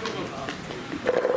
あっ。